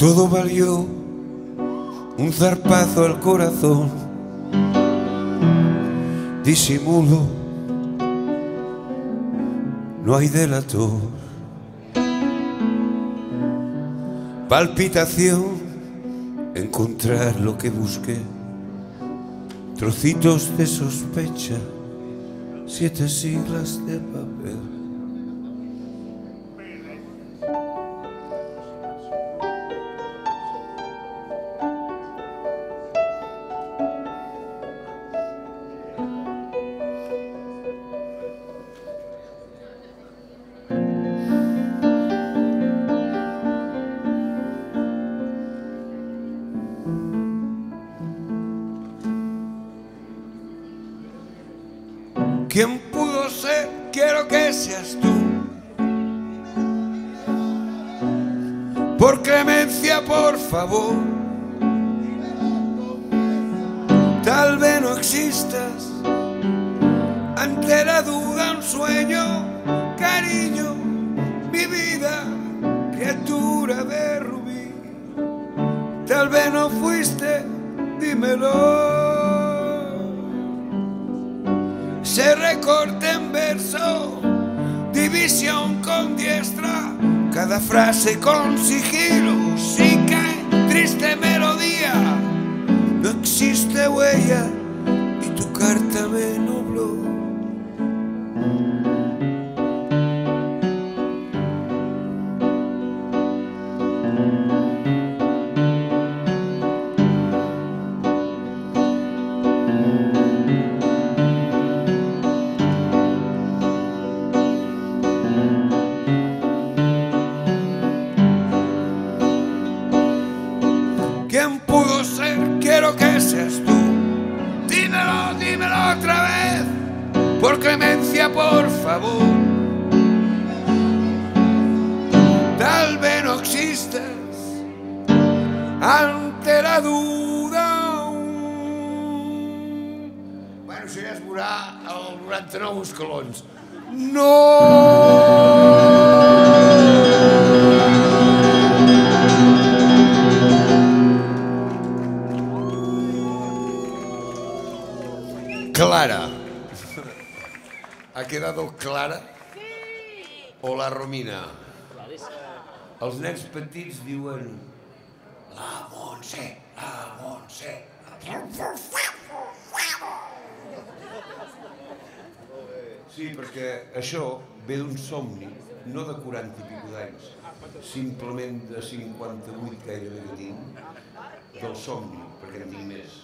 Todo valió un zarpazo al corazón. Disimulo, no hay delator. Palpitación, encontrar lo que busqué. Trocitos de sospecha, siete siglas de papel. ¿Quién pudo ser? Quiero que seas tú. Por clemencia, por favor. Tal vez no existas. Ante la duda, un sueño, cariño, mi vida, criatura de rubí. Tal vez no fuiste, dímelo se recorte en verso, división con diestra, cada frase con sigilo, si cae triste melodía, no existe huella y tu carta me nubló. Dímelo, otra vez. Por clemencia, por favor. Tal vez no existes ante la duda. Bueno, ja es veurà al 99 escalons. Clara. ¿Ha quedado clara? O la Romina? Els nens petits diuen la Montse, la Montse. Sí, perquè això ve d'un somni, no de 40 i pico d'anys, simplement de 58 gairebé que tinc, del somni, perquè en tinc més.